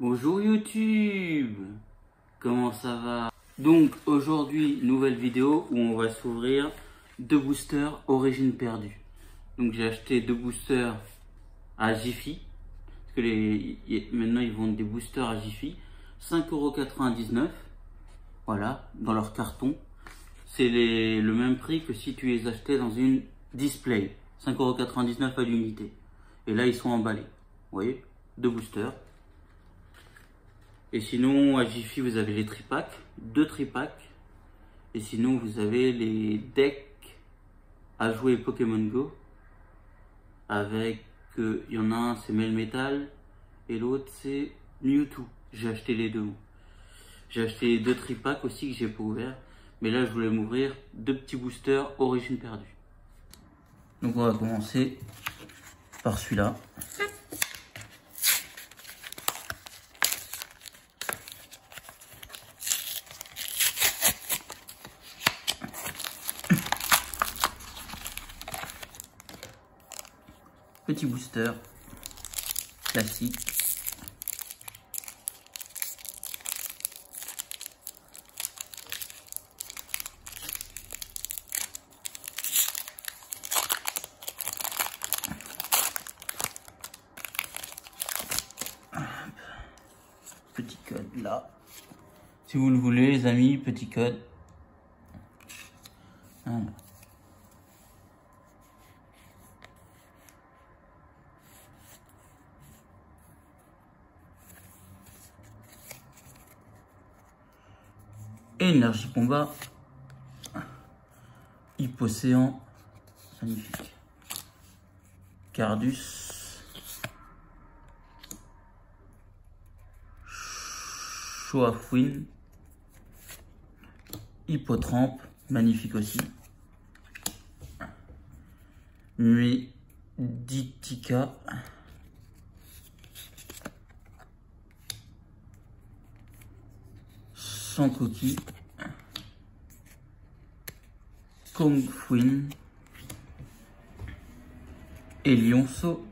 Bonjour YouTube Comment ça va? Donc aujourd'hui, nouvelle vidéo où on va s'ouvrir deux boosters origine perdue. Donc j'ai acheté deux boosters à Jiffy. Parce que maintenant ils vendent des boosters à Jiffy. 5,99€. Voilà, dans leur carton. C'est le même prix que si tu les achetais dans une display. 5,99€ à l'unité. Et là ils sont emballés. Vous voyez? Deux boosters. Et sinon, à Jiffy, vous avez les tripacks, deux tripacks. Et sinon, vous avez les decks à jouer Pokémon Go. Avec, euh, il y en a un, c'est Melmetal, et l'autre, c'est Mewtwo. J'ai acheté les deux. J'ai acheté deux tripacks aussi que j'ai pas ouvert. Mais là, je voulais m'ouvrir deux petits boosters Origine perdue. Donc, on va commencer par celui-là. Petit booster classique. Petit code là. Si vous le voulez, les amis, petit code. Énergie combat. Hypocéan. Magnifique. Cardus. Choafouine. Hippotrampe. Magnifique aussi. Meditica. Sans coquille. Kong Fuin et Lionceau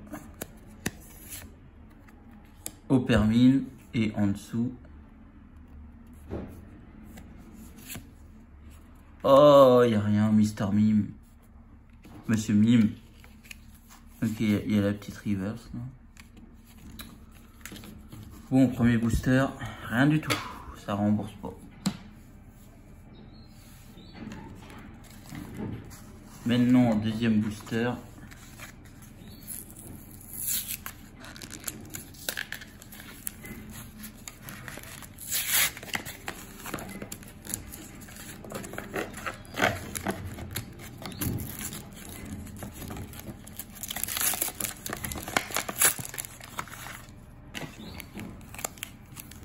Opermine et en dessous Oh, il a rien, Mister Mime. Monsieur Mime. Ok, il y, a la petite reverse. Bon, premier booster, rien du tout. Ça rembourse pas. Maintenant, deuxième booster.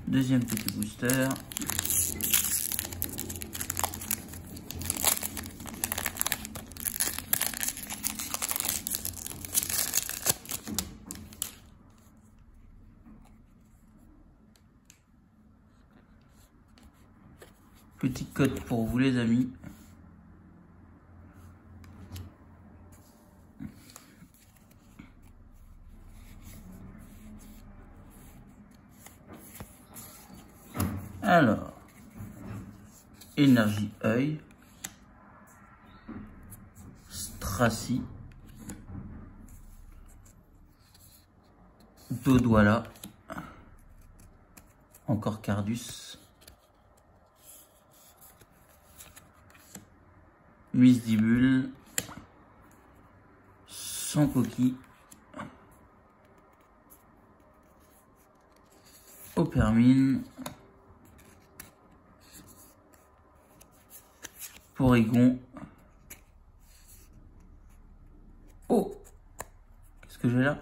Deuxième petit booster. Petit code pour vous les amis. Alors, énergie œil, Stracy, là encore Cardus, Misdibule, sans coquille, Opermine, Porygon. Oh! Qu'est-ce que j'ai là?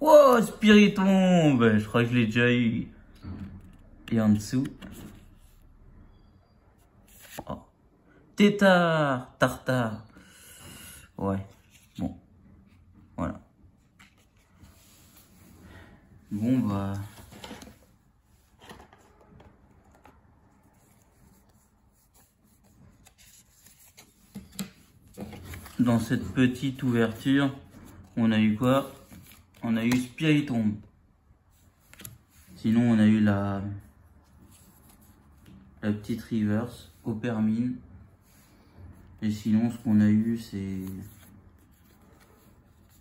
Oh Spiritombe Je crois que je l'ai déjà eu. Et en dessous, Tétard, tartare. Ouais, bon. Voilà. Bon, bah... Dans cette petite ouverture, on a eu quoi? On a eu Spiritomb. Sinon, on a eu la, la petite reverse au permine. Et sinon, ce qu'on a eu, c'est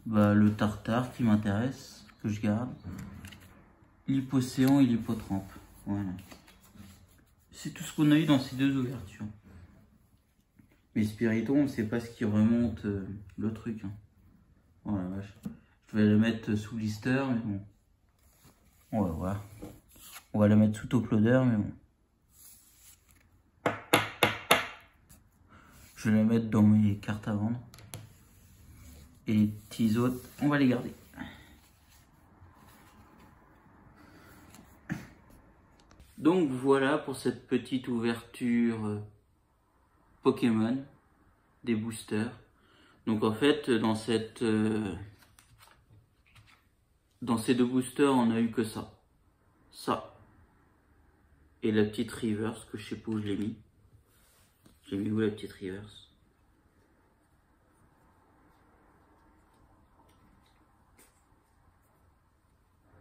bah, le tartare qui m'intéresse, que je garde. L'hypocéan et l'hypotrampe. Voilà. C'est tout ce qu'on a eu dans ces deux ouvertures. Mais Spiriton, on sait pas ce qui remonte euh, le truc. Hein. Oh Je vais le mettre sous blister, mais bon. On va voir. On va le mettre sous top loader, mais bon. Je vais le mettre dans mes cartes à vendre. Et les petits autres, on va les garder. Donc voilà pour cette petite ouverture euh, Pokémon des boosters. Donc en fait, dans cette euh, dans ces deux boosters, on a eu que ça. Ça. Et la petite reverse que je sais pas où je l'ai mis. J'ai où la petite reverse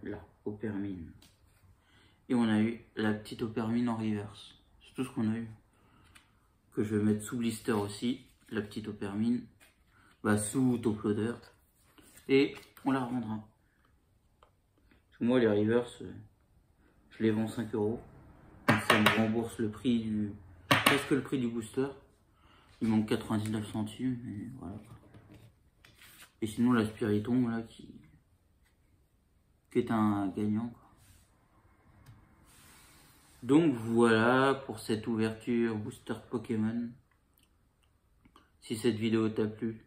Là, Opermine. Et on a eu la petite Opermine en reverse. C'est tout ce qu'on a eu que je vais mettre sous blister aussi, la petite Opermine, bah, sous top loader, et on la revendra. moi, les rivers, je les vends 5 euros. Ça me rembourse le prix du. Presque le prix du booster. Il manque 99 centimes, et voilà. Et sinon, la Spiriton, là, qui, qui est un gagnant. Donc voilà pour cette ouverture booster Pokémon. Si cette vidéo t'a plu,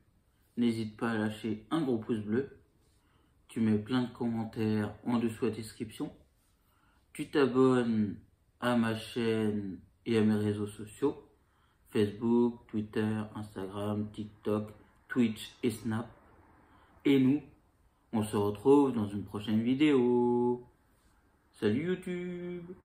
n'hésite pas à lâcher un gros pouce bleu. Tu mets plein de commentaires en dessous de la description. Tu t'abonnes à ma chaîne et à mes réseaux sociaux. Facebook, Twitter, Instagram, TikTok, Twitch et Snap. Et nous, on se retrouve dans une prochaine vidéo. Salut YouTube